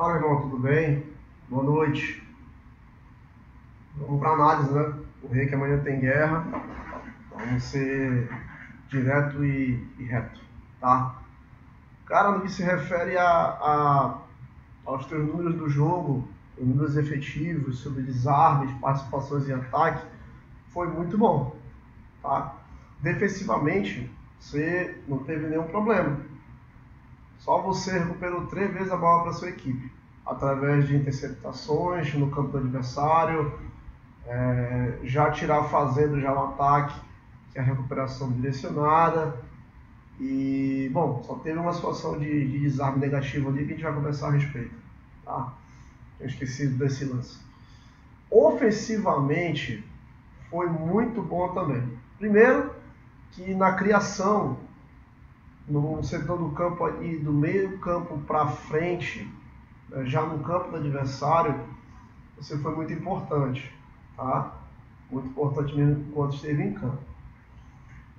Fala, irmão, tudo bem? Boa noite. Vamos para análise, né? O rei que amanhã tem guerra. Vamos ser direto e, e reto, tá? Cara, no que se refere a, a, aos teus números do jogo, números efetivos, sobre desarmes, participações em ataque, foi muito bom, tá? Defensivamente, você não teve nenhum problema. Só você recuperou três vezes a bola para sua equipe, através de interceptações no campo do adversário, é, já tirar fazendo já o ataque, que é a recuperação direcionada. E, bom, só teve uma situação de, de desarme negativo ali que a gente vai conversar a respeito. Tá? Eu esqueci desse lance. Ofensivamente, foi muito bom também. Primeiro, que na criação, no setor do campo ali, do meio campo para frente, já no campo do adversário, você foi muito importante, tá? Muito importante mesmo quando esteve em campo.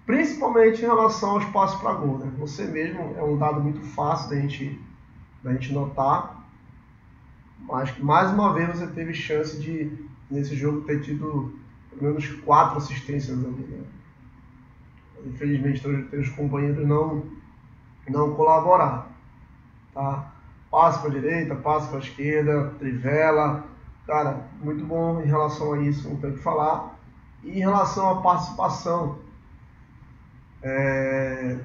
Principalmente em relação aos passos para gol, né? Você mesmo é um dado muito fácil da gente, da gente notar, mas mais uma vez você teve chance de, nesse jogo, ter tido pelo menos quatro assistências ali, né? Infelizmente, os companheiros não, não colaboraram. Tá? Passe para a direita, passe para a esquerda, trivela. Cara, muito bom em relação a isso, não tem o que falar. E em relação à participação é,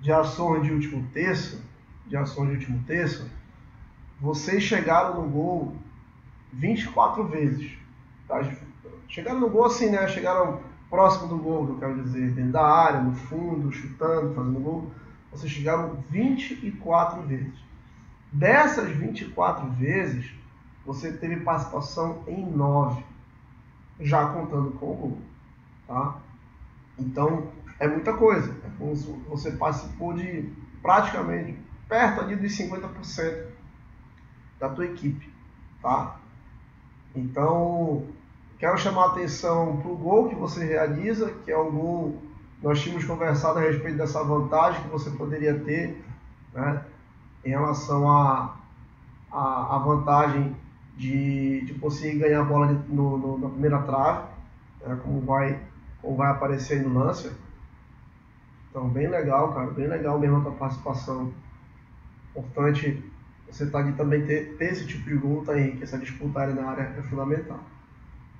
de ações de último terço, de ações de último terço, vocês chegaram no gol 24 vezes. Tá? Chegaram no gol assim, né? Chegaram próximo do gol, que eu quero dizer, dentro da área, no fundo, chutando, fazendo gol, vocês chegaram 24 vezes. Dessas 24 vezes, você teve participação em 9, já contando com o gol. Tá? Então, é muita coisa. Você participou de praticamente perto ali dos 50% da tua equipe. Tá? Então, Quero chamar a atenção para o gol que você realiza, que é um gol. Nós tínhamos conversado a respeito dessa vantagem que você poderia ter né, em relação à a, a, a, vantagem de, de conseguir ganhar a bola no, no, na primeira trave, né, como, vai, como vai aparecer aí no lance. Então, bem legal, cara, bem legal mesmo a tua participação. Importante você tá ali também ter, ter esse tipo de gol, tá, Henrique? Essa disputa na área é fundamental.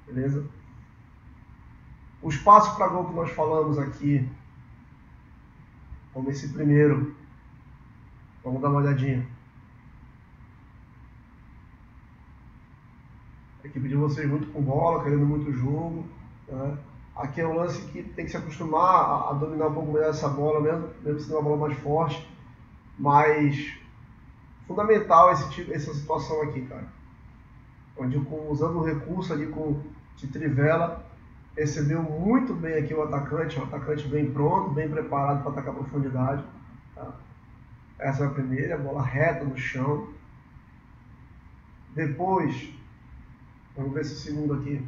Beleza? Os passos para gol que nós falamos aqui. Vamos esse primeiro. Vamos dar uma olhadinha. A equipe de vocês muito com bola, querendo muito jogo. Né? Aqui é um lance que tem que se acostumar a, dominar um pouco melhor essa bola, mesmo, mesmo sendo uma bola mais forte. Mas fundamental esse tipo, essa situação aqui, cara. Onde com, usando o recurso ali com de Trivela recebeu muito bem aqui o atacante, um atacante bem pronto, bem preparado para atacar a profundidade. Tá? Essa é a primeira, bola reta no chão. Depois, vamos ver esse segundo aqui.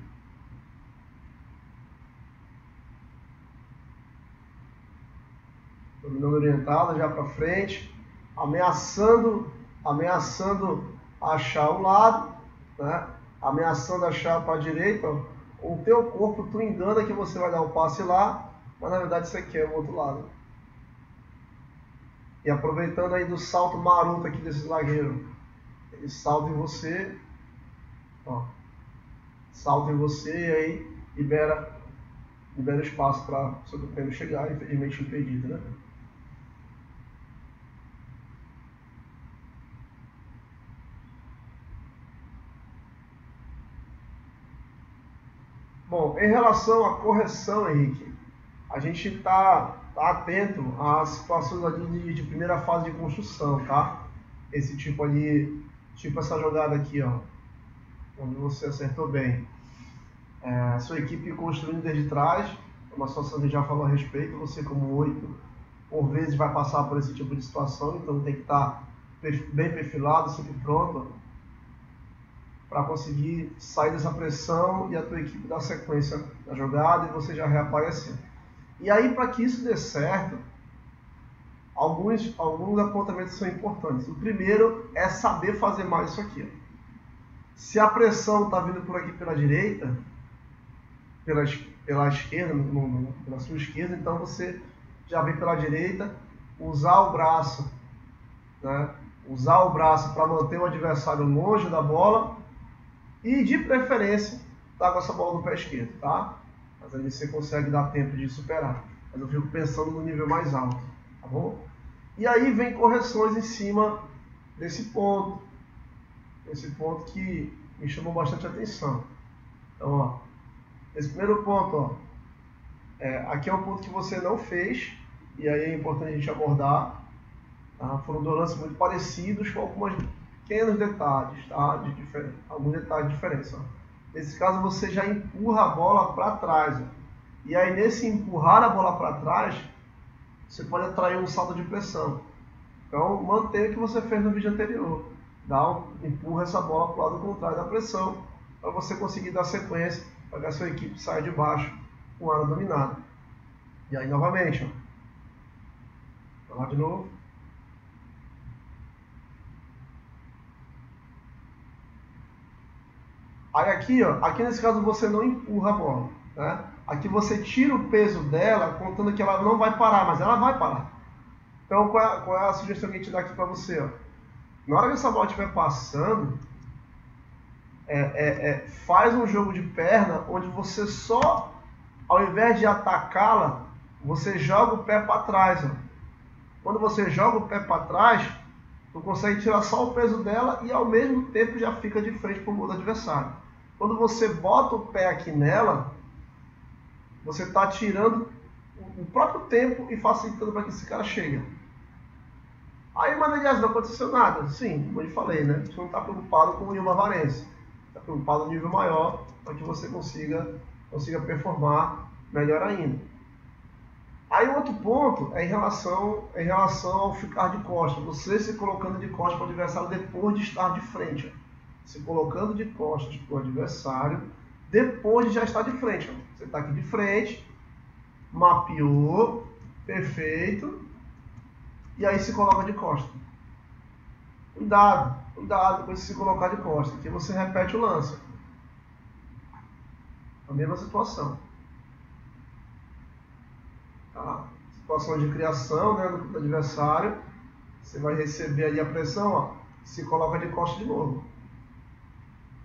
Dominando orientada já para frente, ameaçando, ameaçando achar o lado, né? ameaçando achar para a direita, o teu corpo tu engana que você vai dar o passe lá, mas na verdade você quer o outro lado. E aproveitando aí do salto maroto aqui desse zagueiro, ele salta em você, ó, salta em você e aí libera, libera espaço para o seu companheiro chegar, infelizmente impedido, né? Bom, em relação à correção, Henrique, a gente está tá atento às situações ali de, de, primeira fase de construção, tá? Esse tipo ali, tipo essa jogada aqui, ó, onde você acertou bem. É, sua equipe construindo desde trás, é uma situação que já falou a respeito, você como oito, por vezes vai passar por esse tipo de situação, então tem que estar tá bem perfilado, sempre pronto para conseguir sair dessa pressão e a tua equipe dar sequência na jogada e você já reaparecer. E aí, para que isso dê certo, alguns, alguns apontamentos são importantes. O primeiro é saber fazer mais isso aqui. Se a pressão está vindo por aqui pela direita, pela, pela esquerda, no, no, pela sua esquerda, então você já vem pela direita, usar o braço, né? usar o braço para manter o adversário longe da bola e de preferência tá com essa bola no pé esquerdo, tá? Mas aí você consegue dar tempo de superar. Mas eu fico pensando no nível mais alto, tá bom? E aí vem correções em cima desse ponto, esse ponto que me chamou bastante atenção. Então, ó, esse primeiro ponto, ó, é, aqui é um ponto que você não fez, e aí é importante a gente abordar. Tá? Foram dois lances muito parecidos, com alguns pequenos detalhes, tá? De diferença, alguns detalhes de diferença. Ó. Nesse caso, você já empurra a bola para trás. E aí, nesse empurrar a bola para trás, você pode atrair um salto de pressão. Então, mantenha o que você fez no vídeo anterior dá um, empurra essa bola para o lado contrário da pressão, para você conseguir dar sequência, para que a sua equipe saia de baixo com a área dominada. E aí, novamente, ó. lá de novo. Aí aqui, ó, aqui nesse caso você não empurra a bola, né? Aqui você tira o peso dela, contando que ela não vai parar, mas ela vai parar. Então, qual é, qual é a sugestão que a gente dá aqui para você? Ó? Na hora que essa bola estiver passando, é, é, é, faz um jogo de perna onde você só, ao invés de atacá-la, você joga o pé para trás. Ó. Quando você joga o pé para trás, tu consegue tirar só o peso dela e ao mesmo tempo já fica de frente para o gol adversário. Quando você bota o pé aqui nela, você está tirando o próprio tempo e facilitando para que esse cara chegue. Aí, mas aliás, não aconteceu nada. Sim, como eu falei, né? Você não está preocupado com o nível Varense. Está preocupado no nível maior para que você consiga, consiga performar melhor ainda. Aí outro ponto é em relação, em relação ao ficar de costas. Você se colocando de costas para o adversário depois de estar de frente. Se colocando de costas para o adversário depois de já estar de frente. Você está aqui de frente, mapeou, perfeito, e aí se coloca de costa. Cuidado, cuidado com se colocar de costa, que você repete o lance. A mesma situação. Tá? Situação de criação né, do adversário. Você vai receber ali a pressão, ó, se coloca de costa de novo.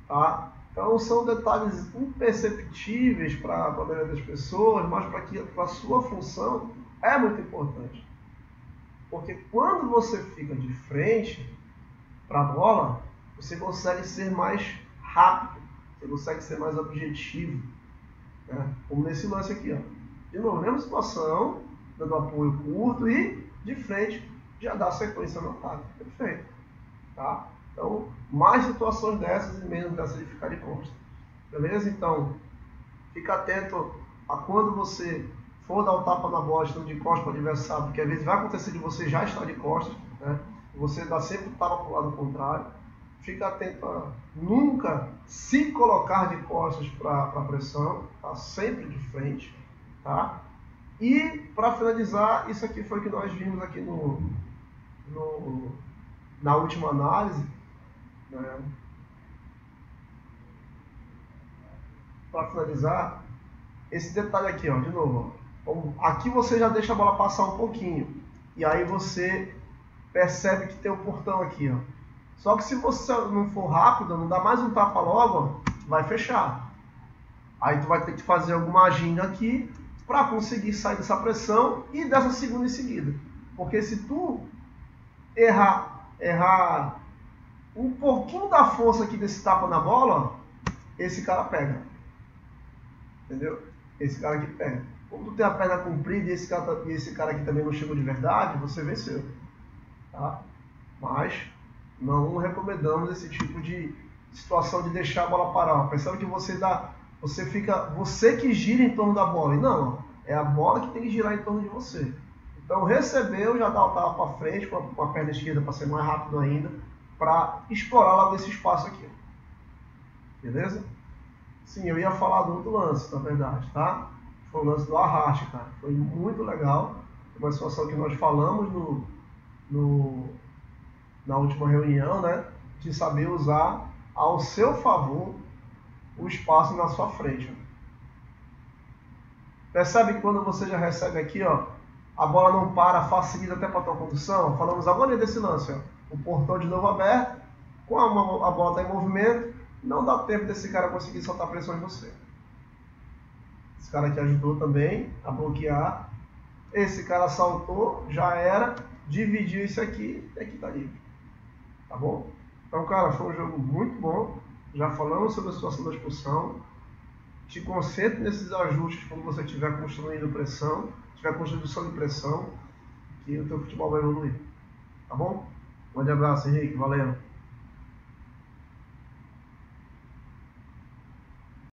Tá? Então são detalhes imperceptíveis para a maioria das pessoas, mas para a sua função é muito importante. Porque quando você fica de frente para a bola, você consegue ser mais rápido, você consegue ser mais objetivo. Né? Como nesse lance aqui. Ó. De novo, mesma situação, dando apoio curto e de frente já dá sequência no ataque. Perfeito. Tá? Então, mais situações dessas e menos dessa de ficar de costa. Beleza? Então, fica atento a quando você for dar o um tapa na bola estando de costas para o adversário, porque às vezes vai acontecer de você já estar de costas, né? você dá sempre o tapa para o lado contrário. Fica atento a nunca se colocar de costas para a pressão, tá? sempre de frente. Tá? E para finalizar, isso aqui foi o que nós vimos aqui no, no na última análise. Né? Para finalizar, esse detalhe aqui, ó, de novo. Ó. Aqui você já deixa a bola passar um pouquinho. E aí você percebe que tem um portão aqui, ó. Só que se você não for rápido, não dá mais um tapa logo, vai fechar. Aí tu vai ter que fazer alguma agenda aqui para conseguir sair dessa pressão e dessa segunda em seguida. Porque se tu errar, errar um pouquinho da força aqui desse tapa na bola, esse cara pega. Entendeu? Esse cara aqui pega. Como tu tem a perna comprida e esse cara, tá, e esse cara aqui também não chegou de verdade, você venceu. Tá? Mas não recomendamos esse tipo de situação de deixar a bola parar. Pensando que você dá, você fica, você que gira em torno da bola. E não, é a bola que tem que girar em torno de você. Então recebeu, já dá o tapa para frente com a perna esquerda para ser mais rápido ainda, para explorar logo esse espaço aqui. Beleza? Sim, eu ia falar do outro lance, na verdade, tá? foi o lance do arraste, cara. Foi muito legal. uma situação que nós falamos no, no, na última reunião, né? De saber usar ao seu favor o espaço na sua frente. Percebe que quando você já recebe aqui, ó, a bola não para, facilita até para a tua condução? Falamos agora desse lance, ó. O portão de novo aberto, com a, a bola tá em movimento, não dá tempo desse cara conseguir soltar pressão em você. Esse cara aqui ajudou também a bloquear. Esse cara saltou, já era, dividiu isso aqui e aqui tá livre. Tá bom? Então, cara, foi um jogo muito bom. Já falamos sobre a situação da expulsão. Te concentre nesses ajustes quando você estiver construindo pressão, estiver construindo de pressão, que o teu futebol vai evoluir. Tá bom? Grande abraço, Henrique. Valeu.